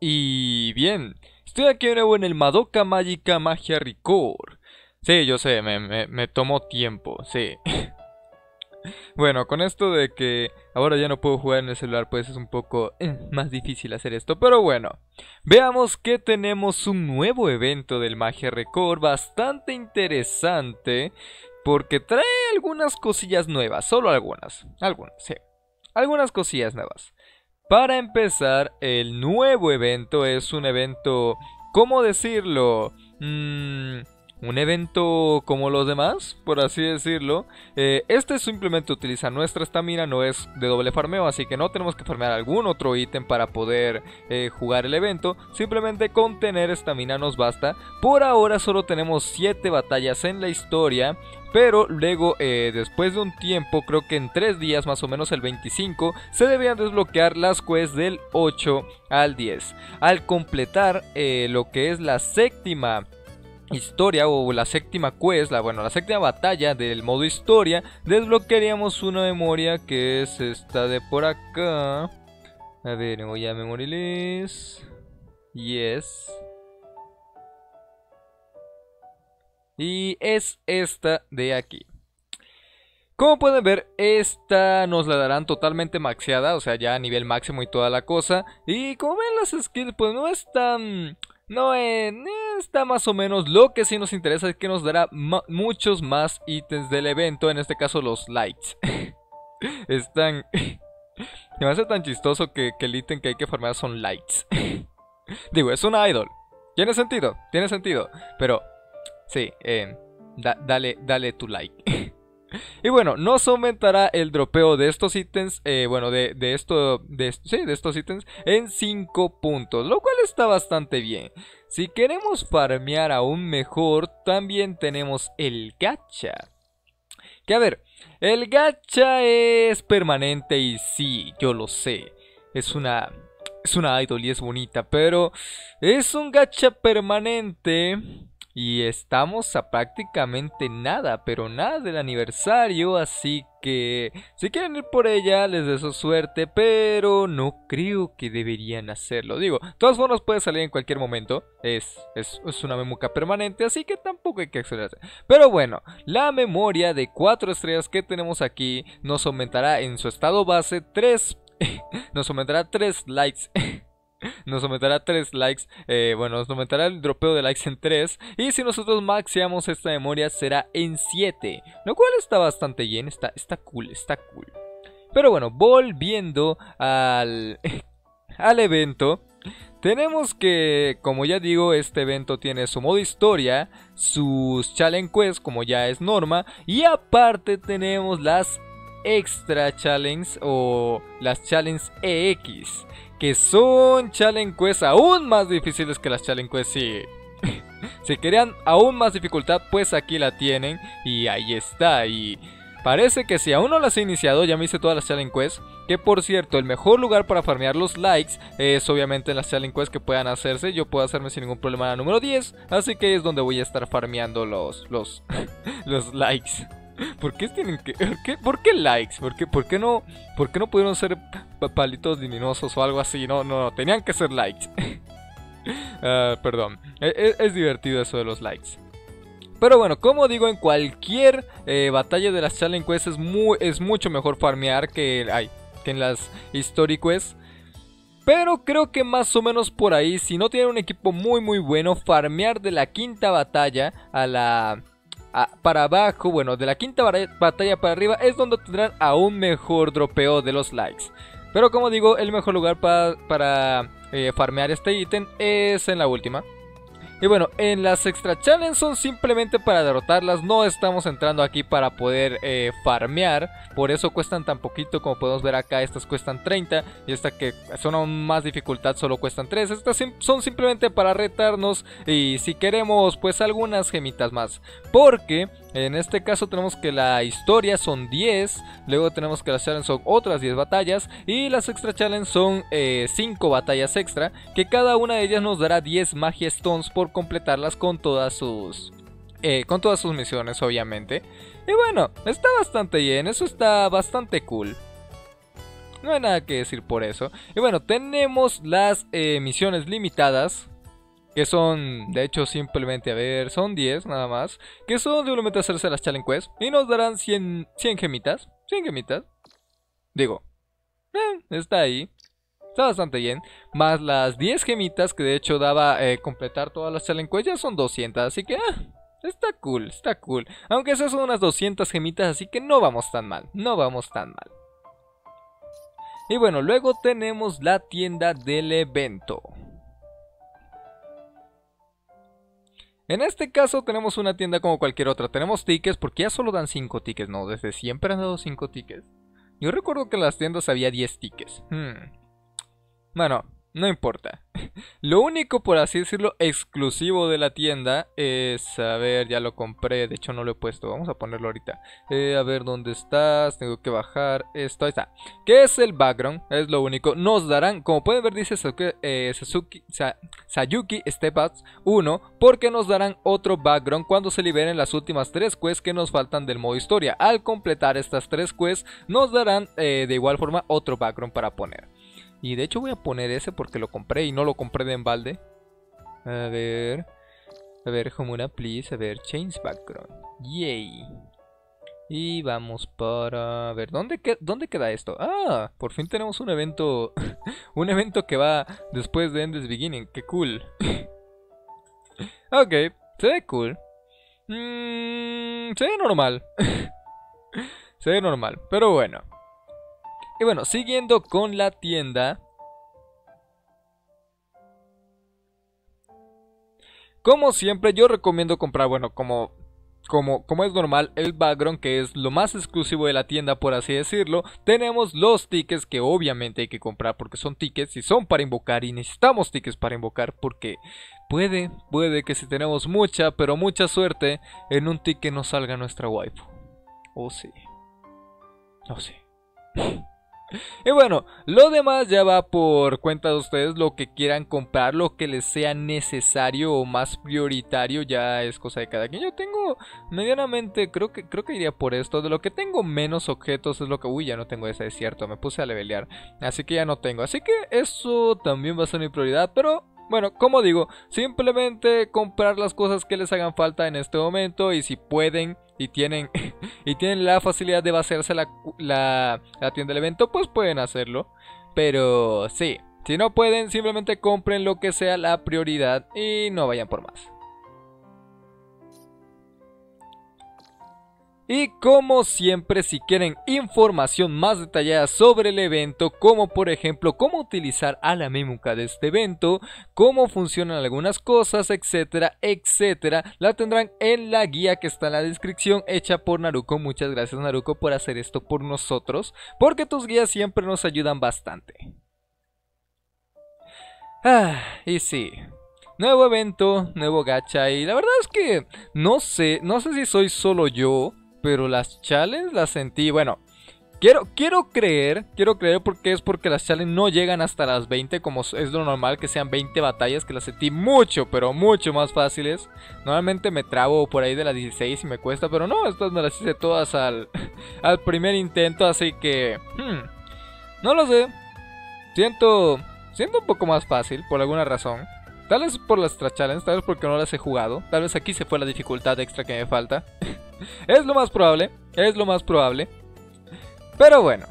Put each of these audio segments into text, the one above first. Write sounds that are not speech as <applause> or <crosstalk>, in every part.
Y bien, estoy aquí de nuevo en el Madoka Magica Magia Record. Sí, yo sé, me, me, me tomó tiempo, sí. <laughs> bueno, con esto de que ahora ya no puedo jugar en el celular, pues es un poco eh, más difícil hacer esto. Pero bueno, veamos que tenemos un nuevo evento del Magia Record bastante interesante. Porque trae algunas cosillas nuevas, solo algunas. Algunas, sí. Algunas cosillas nuevas. Para empezar, el nuevo evento es un evento, ¿cómo decirlo? Mm, un evento como los demás, por así decirlo. Eh, este simplemente utiliza nuestra estamina, no es de doble farmeo, así que no tenemos que farmear algún otro ítem para poder eh, jugar el evento. Simplemente con tener estamina nos basta. Por ahora solo tenemos 7 batallas en la historia. Pero luego, eh, después de un tiempo, creo que en 3 días, más o menos el 25, se debían desbloquear las quests del 8 al 10. Al completar lo que es la séptima historia o la séptima quest, la, bueno, la séptima batalla del modo historia, desbloquearíamos una memoria que es esta de por acá. A ver, voy a memory list. Yes. Y es esta de aquí. Como pueden ver, esta nos la darán totalmente maxeada, o sea, ya a nivel máximo y toda la cosa. Y como ven las skills, pues no es tan... No está más o menos. Lo que sí nos interesa es que nos dará muchos más ítems del evento, en este caso los lights. <laughs> Están... <laughs> Me hace tan chistoso que, que el ítem que hay que farmear son lights. <laughs> Digo, es una idol. Tiene sentido, tiene sentido. Pero Sí, eh, dale, dale tu like. Y bueno, nos aumentará el dropeo de estos ítems, eh, bueno, de, esto, de, sí, de estos ítems en 5 puntos, lo cual está bastante bien. Si queremos farmear aún mejor, también tenemos el gacha. Que a ver, el gacha es permanente y sí, yo lo sé. Es una es una idol y es bonita, pero es un gacha permanente y estamos a prácticamente nada, pero nada del aniversario, así que si quieren ir por ella les deseo suerte, pero no creo que deberían hacerlo. Digo, de todas formas puede salir en cualquier momento, es, es, una memoria permanente, así que tampoco hay que acelerarse. Pero bueno, la memoria de 4 estrellas que tenemos aquí nos aumentará en su estado base 3... <laughs> nos aumentará 3 likes <laughs> <laughs> nos aumentará 3 likes. Eh, bueno, nos aumentará el dropeo de likes en 3. Y si nosotros maxiamos esta memoria será en 7. Lo cual está bastante bien. Está, está cool, está cool. Pero bueno, volviendo al, <laughs> al evento. Tenemos que, como ya digo, este evento tiene su modo historia, sus challenge quests como ya es norma, y aparte tenemos las extra challenge o las challenge EX, que son challenge quests aún más difíciles que las challenge quests. <laughs> Si, querían aún más dificultad, pues aquí la tienen y ahí está. Y parece que si aún no las he iniciado, ya me hice todas las challenge quests. Que por cierto, el mejor lugar para farmear los likes es obviamente en las challenge quests que puedan hacerse. Yo puedo hacerme sin ningún problema la número 10. Así que es donde voy a estar farmeando los, los, <laughs> los likes. ¿Por qué tienen que.? ¿Por qué, likes? ¿Por qué, por qué no, ¿Por qué no pudieron ser palitos luminosos o algo así? No, no, tenían que ser likes. <laughs> Ah, perdón. E, e, es, divertido eso de los likes. Pero bueno, como digo, en cualquier eh, batalla de las Challenge Quests es, muy, es mucho mejor farmear que, ay, que en las History Quests. Pero creo que más o menos por ahí, si no tienen un equipo muy muy bueno, farmear de la quinta batalla a la para abajo, bueno, de la quinta batalla para arriba es donde tendrán aún mejor dropeo de los likes. Pero como digo, el mejor lugar para, eh, farmear este ítem es en la última. Y bueno, en las extra challenge son simplemente para derrotarlas, no estamos entrando aquí para poder eh, farmear, por eso cuestan tan poquito como podemos ver acá, estas cuestan 30 y esta que son aún más dificultad solo cuestan 3, estas son simplemente para retarnos y si queremos pues algunas gemitas más, porque en este caso tenemos que la historia son 10, luego tenemos que las challenge son otras 10 batallas y las extra challenge son 5 eh, batallas extra, que cada una de ellas nos dará 10 magia stones por completarlas con todas sus eh, con todas sus misiones obviamente. Y bueno, está bastante bien, eso está bastante cool. No hay nada que decir por eso. Y bueno, tenemos las eh, misiones limitadas. Que son, de hecho, simplemente, a ver, son 10 nada más. Que son simplemente hacerse las challenge quests. Y nos darán 100, 100 gemitas. 100 gemitas. Digo, eh, está ahí. Está bastante bien. Más las 10 gemitas que de hecho daba eh, completar todas las challenge quests. Ya son 200. Así que, ah, está cool, está cool. Aunque esas son unas 200 gemitas. Así que no vamos tan mal. No vamos tan mal. Y bueno, luego tenemos la tienda del evento. En este caso tenemos una tienda como cualquier otra. Tenemos tickets porque ya solo dan 5 tickets. No, desde siempre han dado 5 tickets. Yo recuerdo que en las tiendas había 10 tickets. Hmm. Bueno, no importa. Lo único, por así decirlo, exclusivo de la tienda es... A ver, ya lo compré, de hecho no lo he puesto, vamos a ponerlo ahorita. Eh, a ver, ¿dónde estás? Tengo que bajar esto, ahí está. ¿Qué es el background? Es lo único. Nos darán, como pueden ver, dice eh, Sayuki Step 1, porque nos darán otro background cuando se liberen las últimas tres quests que nos faltan del modo historia. Al completar estas tres quests, nos darán eh, de igual forma otro background para poner. Y de hecho voy a poner ese porque lo compré y no lo compré de embalde. A ver. A ver, Homura, please. A ver, change background. Yay. Y vamos para... A ver, ¿dónde, ¿dónde queda esto? Ah, por fin tenemos un evento... <laughs> un evento que va después de Endless Beginning. ¡Qué cool! <laughs> ok, se ve cool. Mm, se ve normal. <laughs> se ve normal, pero bueno. Y bueno, siguiendo con la tienda. Como siempre, yo recomiendo comprar, bueno, como, como, como es normal, el background, que es lo más exclusivo de la tienda, por así decirlo. Tenemos los tickets que obviamente hay que comprar porque son tickets y son para invocar y necesitamos tickets para invocar porque puede, puede que si tenemos mucha, pero mucha suerte, en un ticket nos salga nuestra waifu. Oh sí. Oh sí. <laughs> Y bueno, lo demás ya va por cuenta de ustedes, lo que quieran comprar, lo que les sea necesario o más prioritario, ya es cosa de cada quien. Yo tengo medianamente, creo que creo que iría por esto, de lo que tengo menos objetos es lo que, uy, ya no tengo ese desierto, me puse a levelear, así que ya no tengo. Así que eso también va a ser mi prioridad, pero bueno, como digo, simplemente comprar las cosas que les hagan falta en este momento y si pueden y tienen, <laughs> y tienen la facilidad de vaciarse la, la, la tienda del evento, pues pueden hacerlo. Pero sí, si no pueden, simplemente compren lo que sea la prioridad y no vayan por más. Y como siempre, si quieren información más detallada sobre el evento, como por ejemplo cómo utilizar a la Memuca de este evento, cómo funcionan algunas cosas, etcétera, etcétera, la tendrán en la guía que está en la descripción hecha por Naruko. Muchas gracias Naruko por hacer esto por nosotros, porque tus guías siempre nos ayudan bastante. Ah, y sí, Nuevo evento, nuevo gacha y la verdad es que no sé, no sé si soy solo yo pero las challenges las sentí, bueno, quiero, quiero creer, quiero creer porque es porque las challenges no llegan hasta las 20 como es lo normal que sean 20 batallas, que las sentí mucho, pero mucho más fáciles. Normalmente me trabo por ahí de las 16 y me cuesta, pero no, estas me las hice todas al, <laughs> al primer intento, así que... Hmm, no lo sé. Siento, siento un poco más fácil por alguna razón. Tal vez por las challenges, tal vez porque no las he jugado. Tal vez aquí se fue la dificultad extra que me falta. <laughs> <laughs> es lo más probable, es lo más probable. Pero bueno.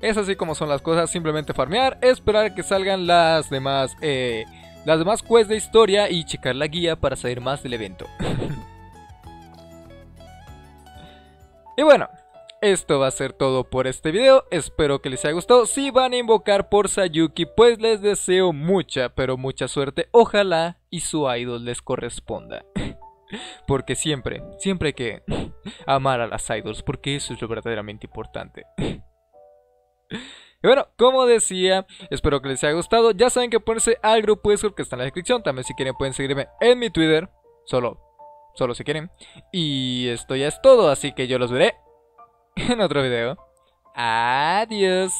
Es así como son las cosas, simplemente farmear, esperar que salgan las demás, eh, las demás quests de historia y checar la guía para saber más del evento. <laughs> y bueno, esto va a ser todo por este video, espero que les haya gustado, si van a invocar por Sayuki pues les deseo mucha pero mucha suerte, ojalá y su idol les corresponda. <laughs> Porque siempre, siempre hay que amar a las idols, porque eso es lo verdaderamente importante. Y bueno, como decía, espero que les haya gustado. Ya saben que ponerse al grupo Discord que está en la descripción. También si quieren pueden seguirme en mi Twitter. Solo, solo si quieren. Y esto ya es todo, así que yo los veré en otro video. Adiós.